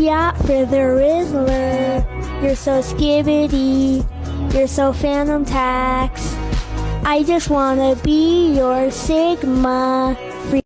Yeah, for the rizzler. You're so skibbity. You're so Phantom Tax. I just wanna be your Sigma Free